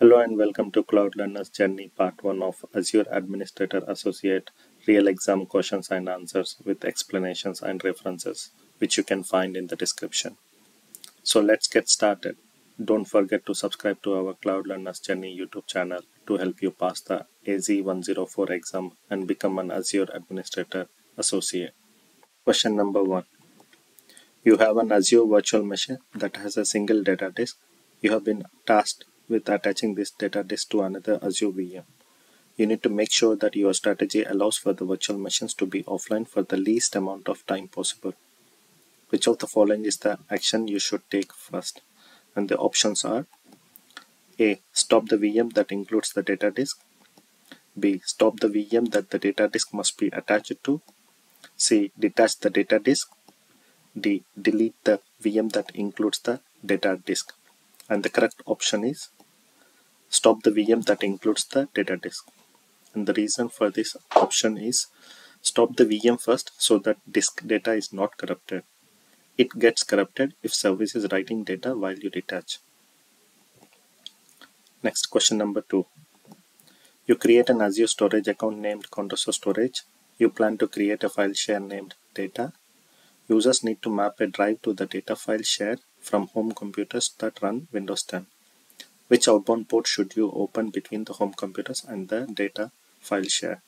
Hello and welcome to Cloud Learner's Journey Part 1 of Azure Administrator Associate Real Exam Questions and Answers with explanations and references, which you can find in the description. So let's get started. Don't forget to subscribe to our Cloud Learner's Journey YouTube channel to help you pass the AZ104 exam and become an Azure Administrator Associate. Question number 1. You have an Azure virtual machine that has a single data disk. You have been tasked with attaching this data disk to another Azure VM. You need to make sure that your strategy allows for the virtual machines to be offline for the least amount of time possible. Which of the following is the action you should take first? And the options are A. Stop the VM that includes the data disk. B. Stop the VM that the data disk must be attached to. C. Detach the data disk. D. Delete the VM that includes the data disk. And the correct option is stop the VM that includes the data disk. And the reason for this option is stop the VM first so that disk data is not corrupted. It gets corrupted if service is writing data while you detach. Next question number two. You create an Azure storage account named Contoso Storage. You plan to create a file share named data. Users need to map a drive to the data file share from home computers that run Windows 10. Which outbound port should you open between the home computers and the data file share?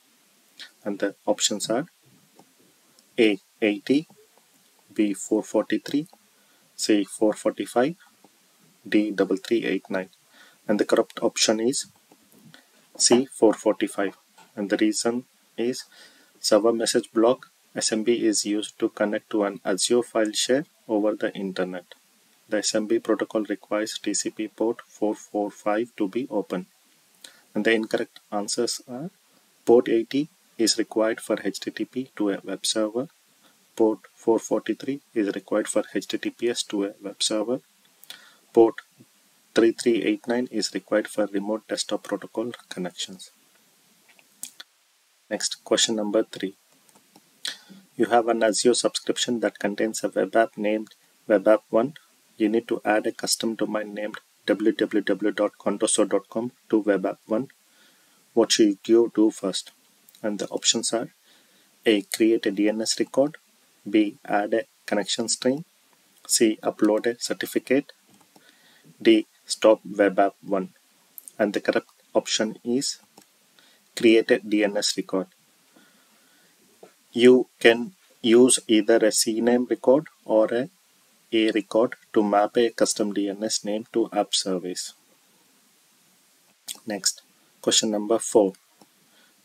And the options are A 80, B 443, C 445, D 3389. And the correct option is C 445. And the reason is server message block SMB is used to connect to an Azure file share over the internet. The SMB protocol requires TCP port 445 to be open. And the incorrect answers are port 80 is required for HTTP to a web server. Port 443 is required for HTTPS to a web server. Port 3389 is required for remote desktop protocol connections. Next, question number 3. You have an Azure subscription that contains a web app named WebApp1 you need to add a custom domain named www.contoso.com to webapp1. What should you do first? And the options are A. Create a DNS record B. Add a connection string C. Upload a certificate D. Stop webapp1 and the correct option is create a DNS record. You can use either a CNAME record or a a record to map a custom DNS name to app service. Next, question number 4.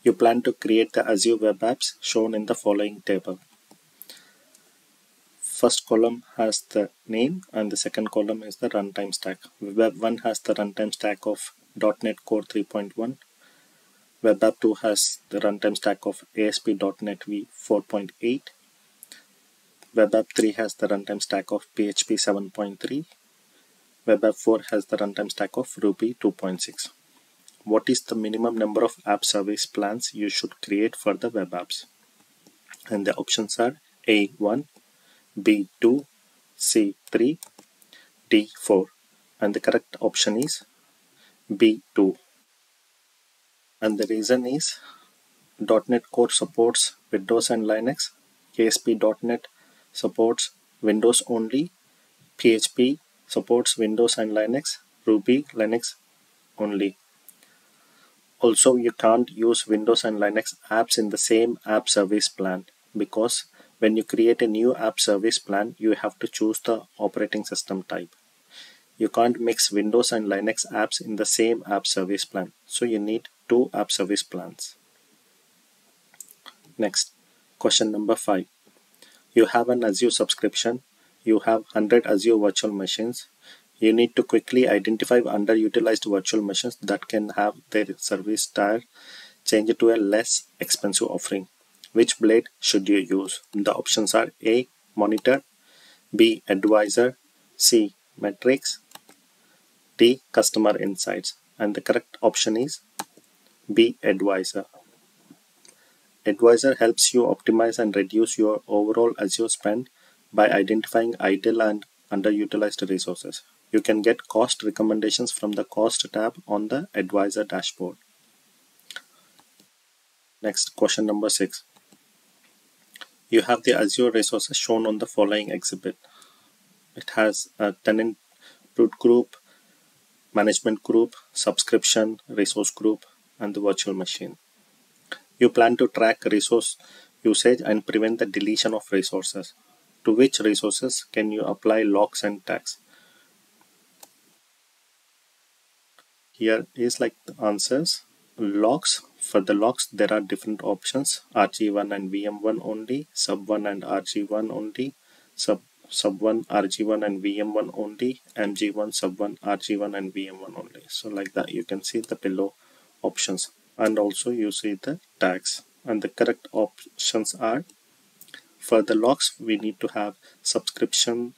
You plan to create the Azure web apps shown in the following table. First column has the name and the second column is the runtime stack. Web 1 has the runtime stack of .NET Core 3.1. Web App 2 has the runtime stack of ASP.NET V 4.8 Web App 3 has the runtime stack of PHP 7.3. Web App 4 has the runtime stack of Ruby 2.6. What is the minimum number of app service plans you should create for the web apps? And the options are A1, B2, C3, D4. And the correct option is B2. And the reason is .NET Core supports Windows and Linux, ASP.NET supports Windows only, PHP supports Windows and Linux, Ruby Linux only. Also, you can't use Windows and Linux apps in the same app service plan because when you create a new app service plan, you have to choose the operating system type. You can't mix Windows and Linux apps in the same app service plan, so you need two app service plans. Next, question number 5 you have an Azure subscription, you have 100 Azure virtual machines, you need to quickly identify underutilized virtual machines that can have their service tier changed to a less expensive offering. Which blade should you use? The options are A. Monitor B. Advisor C. Metrics D. Customer Insights and the correct option is B. Advisor. Advisor helps you optimize and reduce your overall Azure spend by identifying idle and underutilized resources. you can get cost recommendations from the cost tab on the advisor dashboard. Next question number six. You have the Azure resources shown on the following exhibit. It has a tenant root group, management group, subscription, resource group, and the virtual machine. You plan to track resource usage and prevent the deletion of resources. To which resources can you apply locks and tags? Here is like the answers. Locks. For the locks, there are different options. RG1 and VM1 only, sub1 and RG1 only, sub sub1 RG1 and VM1 only, MG1 sub1 RG1 and VM1 only. So like that you can see the below options and also you see the tags and the correct options are for the locks we need to have subscription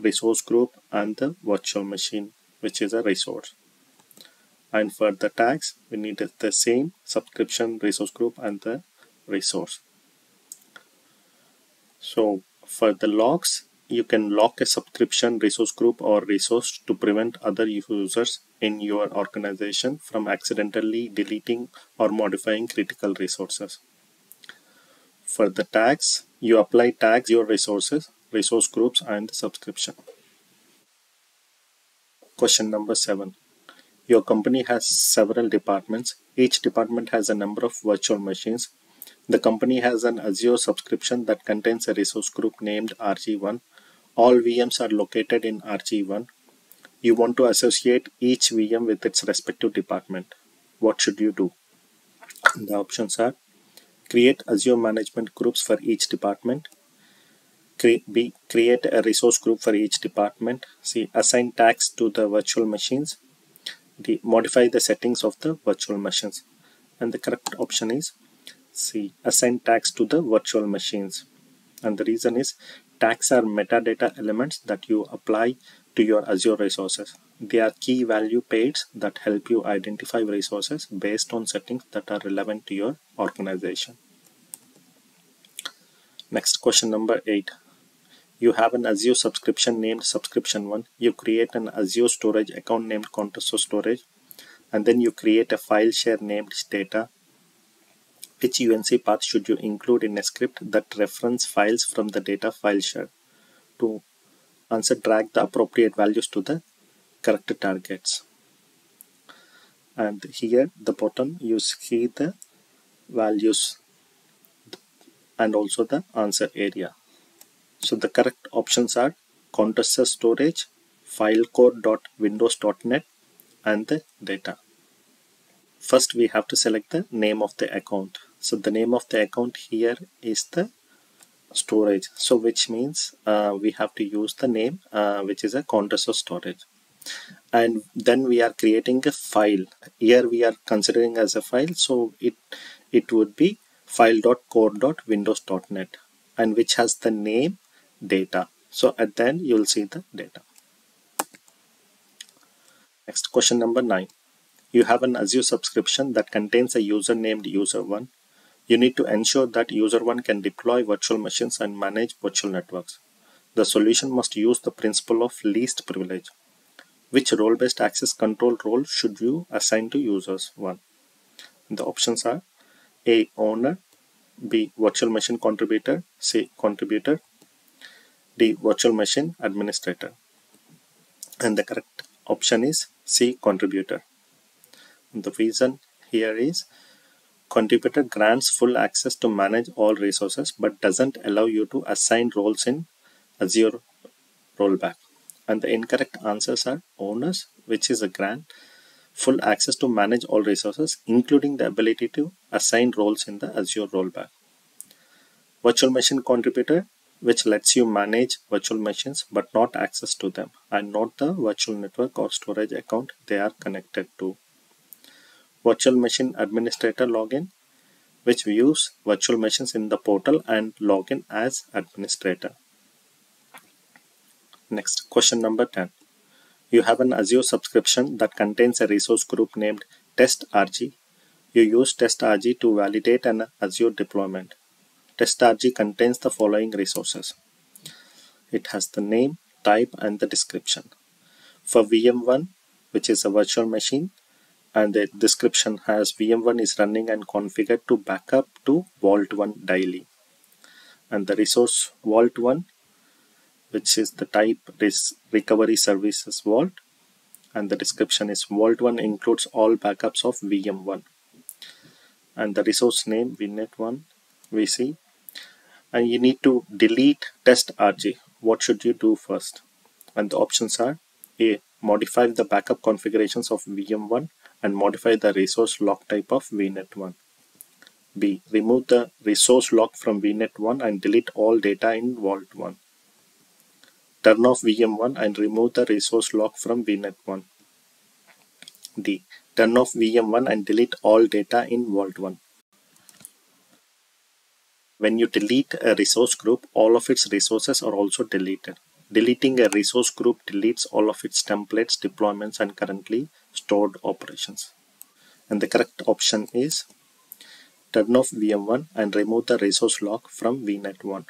resource group and the virtual machine which is a resource. And for the tags we need the same subscription resource group and the resource. So for the locks you can lock a subscription resource group or resource to prevent other users in your organization from accidentally deleting or modifying critical resources. For the tags, you apply tags your resources, resource groups and subscription. Question number 7. Your company has several departments. Each department has a number of virtual machines. The company has an Azure subscription that contains a resource group named RG1 all VMs are located in RG1. You want to associate each VM with its respective department. What should you do? The options are create Azure management groups for each department, B, create a resource group for each department, C, assign tags to the virtual machines, D, modify the settings of the virtual machines. And the correct option is C, assign tags to the virtual machines. And the reason is Tags are metadata elements that you apply to your Azure resources. They are key value pairs that help you identify resources based on settings that are relevant to your organization. Next question number 8. You have an Azure subscription named subscription 1. You create an Azure storage account named Contoso storage and then you create a file share named data which UNC path should you include in a script that reference files from the data file share? To answer, drag the appropriate values to the correct targets. And here the bottom you see the values and also the answer area. So the correct options are Contoso storage, filecore.windows.net and the data. First we have to select the name of the account so the name of the account here is the storage. So which means uh, we have to use the name uh, which is a Contoso storage. And then we are creating a file. Here we are considering as a file so it it would be file.core.windows.net and which has the name data. So at the end you will see the data. Next question number nine. You have an azure subscription that contains a user named user1 you need to ensure that user 1 can deploy virtual machines and manage virtual networks. The solution must use the principle of least privilege. Which role-based access control role should you assign to users 1? The options are A. Owner B. Virtual machine contributor C. Contributor D. Virtual machine administrator and the correct option is C. Contributor. The reason here is Contributor grants full access to manage all resources but doesn't allow you to assign roles in Azure RBAC. And the incorrect answers are owners, which is a grant full access to manage all resources, including the ability to assign roles in the Azure RBAC. Virtual machine contributor, which lets you manage virtual machines but not access to them and not the virtual network or storage account they are connected to virtual machine administrator login which views virtual machines in the portal and login as administrator. Next, question number 10. You have an Azure subscription that contains a resource group named TestRG. You use TestRG to validate an Azure deployment. TestRG contains the following resources. It has the name, type, and the description. For VM1, which is a virtual machine, and the description has VM1 is running and configured to backup to Vault 1 daily. And the resource Vault 1, which is the type is recovery services vault, and the description is Vault 1 includes all backups of VM1. And the resource name VNet1 VC. And you need to delete test RG. What should you do first? And the options are A. Modify the backup configurations of VM1 and modify the resource lock type of VNet1. B. Remove the resource lock from VNet1 and delete all data in Vault 1. Turn off VM1 and remove the resource lock from VNet1. D. Turn off VM1 and delete all data in Vault 1. When you delete a resource group, all of its resources are also deleted. Deleting a resource group deletes all of its templates, deployments, and currently stored operations. And the correct option is turn off VM1 and remove the resource lock from VNet1.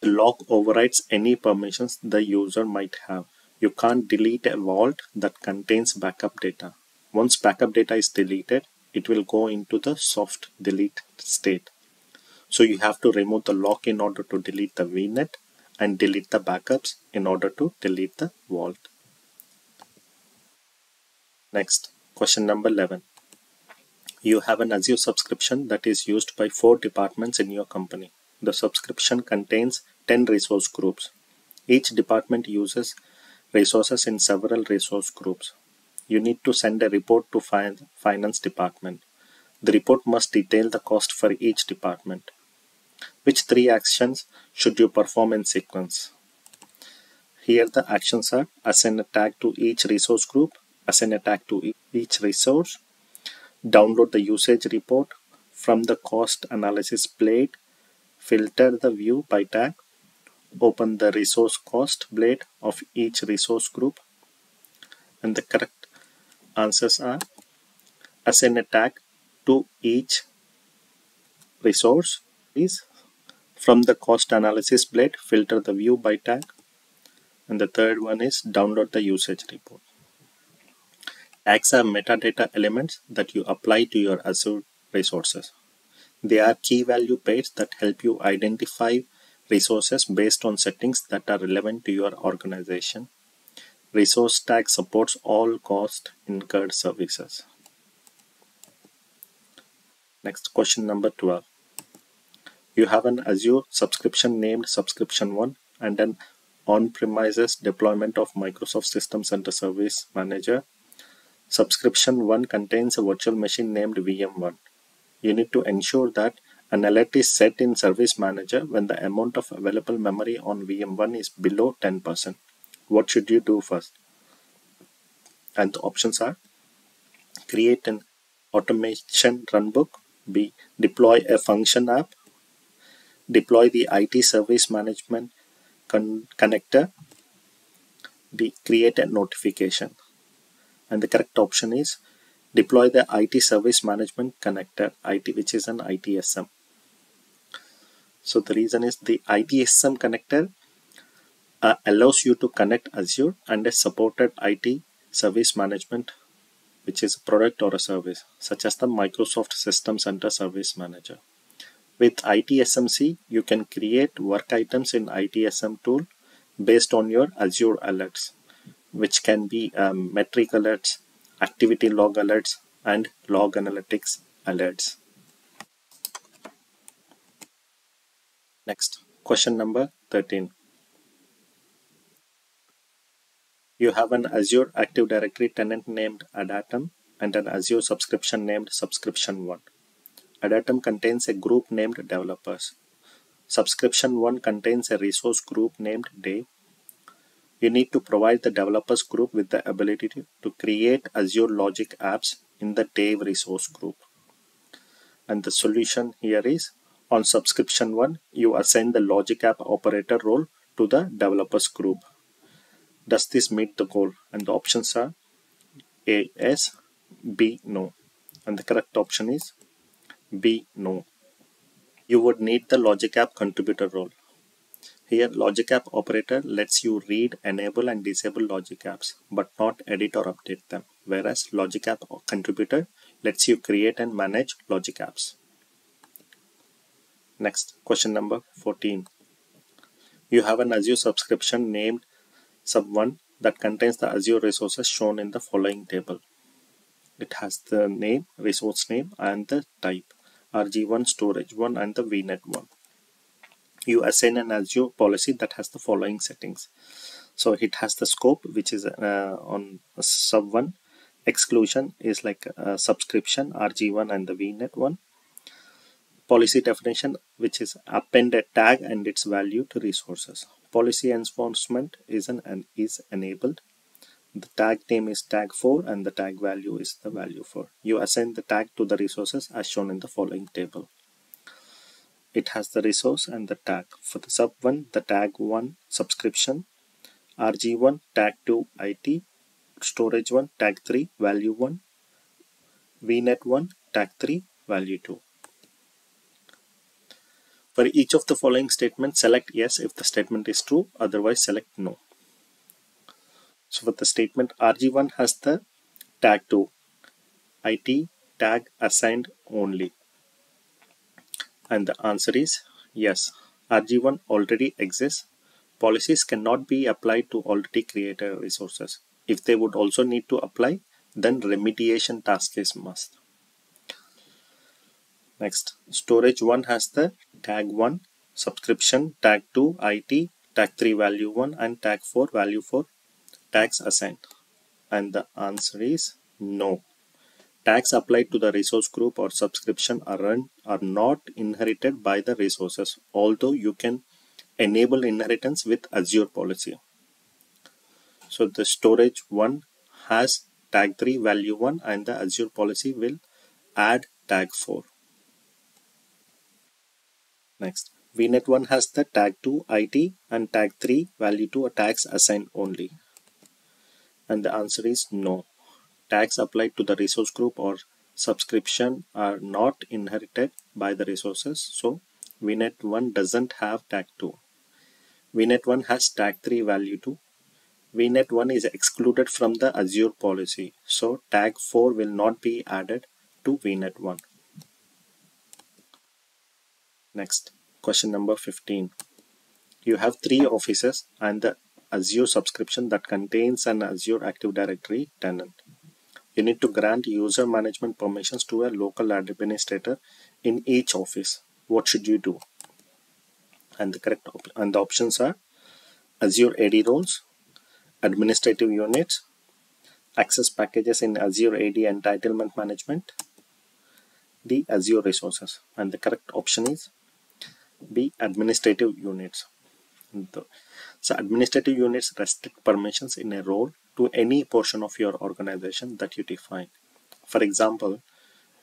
The lock overrides any permissions the user might have. You can't delete a vault that contains backup data. Once backup data is deleted, it will go into the soft delete state. So you have to remove the lock in order to delete the VNet and delete the backups in order to delete the vault. Next, question number 11. You have an Azure subscription that is used by four departments in your company. The subscription contains 10 resource groups. Each department uses resources in several resource groups. You need to send a report to finance department. The report must detail the cost for each department. Which three actions should you perform in sequence? Here the actions are assign a tag to each resource group, assign a tag to each resource, download the usage report from the cost analysis blade, filter the view by tag, open the resource cost blade of each resource group, and the correct answers are assign a tag to each resource is from the cost analysis blade, filter the view by tag. And the third one is download the usage report. Are metadata elements that you apply to your Azure resources. They are key value pairs that help you identify resources based on settings that are relevant to your organization. Resource tag supports all cost incurred services. Next question number 12 you have an Azure subscription named Subscription 1 and an on-premises deployment of Microsoft System Center Service Manager. Subscription 1 contains a virtual machine named VM1. You need to ensure that an alert is set in Service Manager when the amount of available memory on VM1 is below 10%. What should you do first? And the options are create an automation runbook, B. Deploy a function app, deploy the IT service management con connector, the create a notification. And the correct option is deploy the IT service management connector, IT, which is an ITSM. So the reason is the ITSM connector uh, allows you to connect Azure and a supported IT service management, which is a product or a service, such as the Microsoft System Center Service Manager. With ITSMC, you can create work items in ITSM tool based on your Azure alerts, which can be um, metric alerts, activity log alerts, and log analytics alerts. Next, question number 13. You have an Azure Active Directory tenant named Adatum and an Azure subscription named Subscription 1. Adatum contains a group named Developers. Subscription 1 contains a resource group named Dev. You need to provide the developers group with the ability to create Azure Logic apps in the Dev resource group. And the solution here is on subscription 1, you assign the Logic app operator role to the developers group. Does this meet the goal? And the options are A, yes, B, no. And the correct option is B. No. You would need the Logic App contributor role. Here logic app operator lets you read, enable and disable logic apps but not edit or update them whereas logic app contributor lets you create and manage logic apps. Next question number 14. You have an Azure subscription named sub1 that contains the Azure resources shown in the following table. It has the name, resource name and the type RG1, storage 1 and the VNet 1 you assign an Azure policy that has the following settings. So it has the scope, which is uh, on sub one. Exclusion is like a subscription, RG1 and the VNet one. Policy definition, which is append a tag and its value to resources. Policy enforcement is an, an is enabled. The tag name is tag 4 and the tag value is the value 4. You assign the tag to the resources as shown in the following table it has the resource and the tag. For the sub 1, the tag 1 subscription, RG1 tag 2 IT, storage 1 tag 3 value 1, VNet 1 tag 3 value 2. For each of the following statements, select yes if the statement is true, otherwise select no. So for the statement RG1 has the tag 2, IT tag assigned only. And the answer is yes. RG1 already exists. Policies cannot be applied to already created resources. If they would also need to apply, then remediation task is must. Next, storage 1 has the tag 1, subscription, tag 2, IT, tag 3 value 1 and tag 4 value 4 tags assigned. And the answer is no. Tags applied to the resource group or subscription are, are not inherited by the resources, although you can enable inheritance with Azure policy. So the storage 1 has tag 3 value 1 and the Azure policy will add tag 4. Next, VNet 1 has the tag 2 IT and tag 3 value 2 tags assigned only. And the answer is no tags applied to the resource group or subscription are not inherited by the resources. So VNet 1 doesn't have tag 2. VNet 1 has tag 3 value 2. VNet 1 is excluded from the Azure policy. So tag 4 will not be added to VNet 1. Next, question number 15. You have three offices and the Azure subscription that contains an Azure Active Directory tenant. You need to grant user management permissions to a local administrator in each office. What should you do? And the correct and the options are Azure AD roles, administrative units, access packages in Azure AD entitlement management, the Azure resources. And the correct option is B administrative units. So administrative units restrict permissions in a role to any portion of your organization that you define. For example,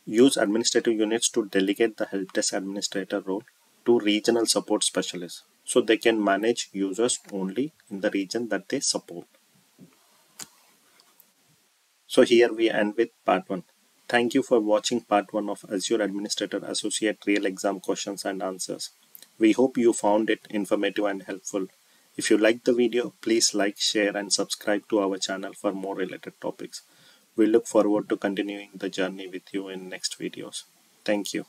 use administrative units to delegate the help desk administrator role to regional support specialists so they can manage users only in the region that they support. So here we end with part 1. Thank you for watching part 1 of Azure Administrator Associate Real Exam Questions and Answers. We hope you found it informative and helpful. If you liked the video, please like, share and subscribe to our channel for more related topics. We look forward to continuing the journey with you in next videos. Thank you.